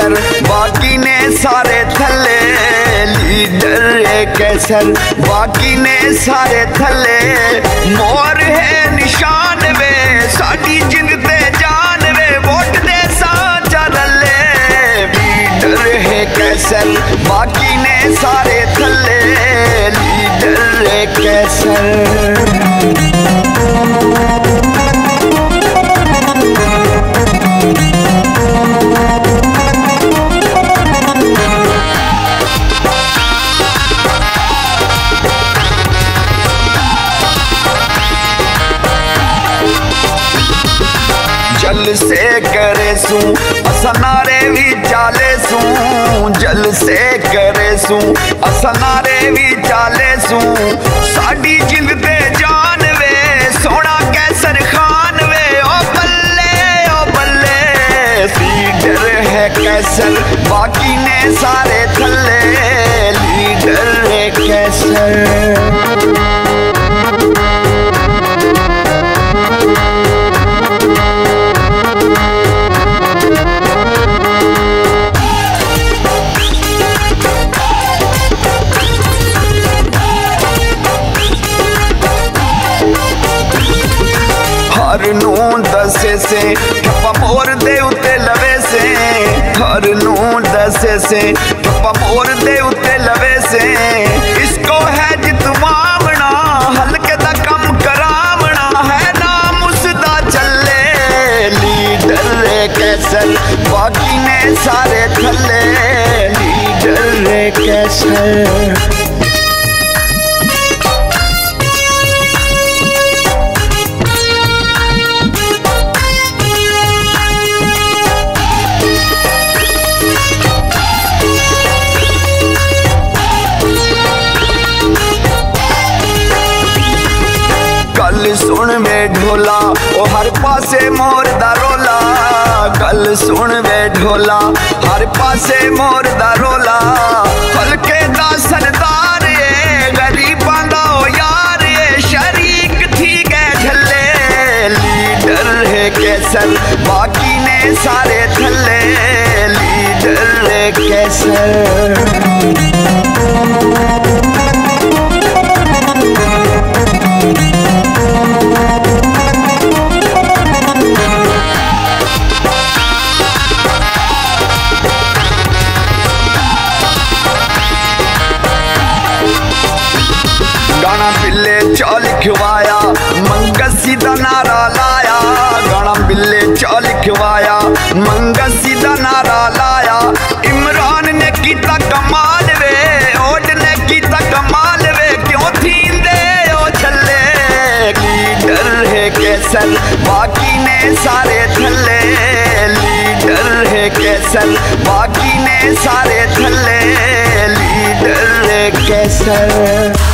कैसर बाकी ने सारे थले लीडर है कैसर बाकी ने सारे थले, मोर है निशान वे। साडी जिंद ते जान वे, वोट दे साचा रले। लीडर है कैसर बाकी ने सारे थले लीडर है कैसर से करे सू, असनारे भी चाले सू, जल से करे सू, असनारे भी चाले सू। साडी जिंद ते जान वे, सोना कैसर खान वे, ओ बल्ले ओ बल्ले। लीडर है कैसर, बाकी ने सारे थल्ले। लीडर है कैसर। ਨੂੰ ਦੱਸੇ ਸੇ ਠੱਪਾ ਮੋਰ ਦੇ ਉੱਤੇ ਲਵੇ ਸੇ ਹਰ ਨੂੰ ਦੱਸੇ ਸੇ ਠੱਪਾ ਮੋਰ ਦੇ ਉੱਤੇ ਲਵੇ ਸੇ ਇਸਕੋ ਹੈ ਜਿਤਵਾਵਣਾ ਹਲਕੇ ਦਾ ਕੰਮ ਕਰਾਵਣਾ ਹੈ ਨਾਮ ਉਸ ਦਾ ਚੱਲੇ ਲੀਡਰ ਰੇ ਕੈਸਰ ਬਾਕੀ ਨੇ ਸਾਰੇ ਥੱਲੇ ਲੀਡਰ ਰੇ ਕੈਸਰ कल सुन वे ढोला, ओ हर पासे मोर दा रोला। गल सुन वे ढोला, हर पासे मोर दा रोला। हलके दा सरदार ए, गरीबां दा ओ यार ए, शरीक थी गए झल्ले। लीडर है कैसर, बाकी ने सारे थल्ले। लीडर है कैसर। लिखवाया सी सीधा नारा लाया। इमरान ने किया कमाल वे, ओट ने किया कमाल वे। क्यों थी दे छल्ले? लीडर है कैसल, बाकी ने सारे थले लीडर है कैसल, बाकी ने सारे थले लीडर है कैसल।